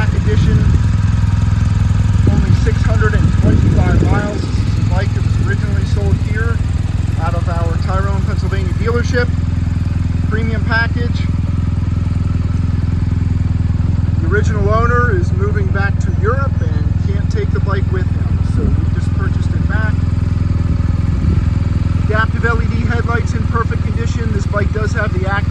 Black Edition. Only 625 miles. This is a bike that was originally sold here out of our Tyrone, Pennsylvania dealership. Premium package. The original owner is moving back to Europe and can't take the bike with him, so we just purchased it back. Adaptive LED headlights in perfect condition. This bike does have the active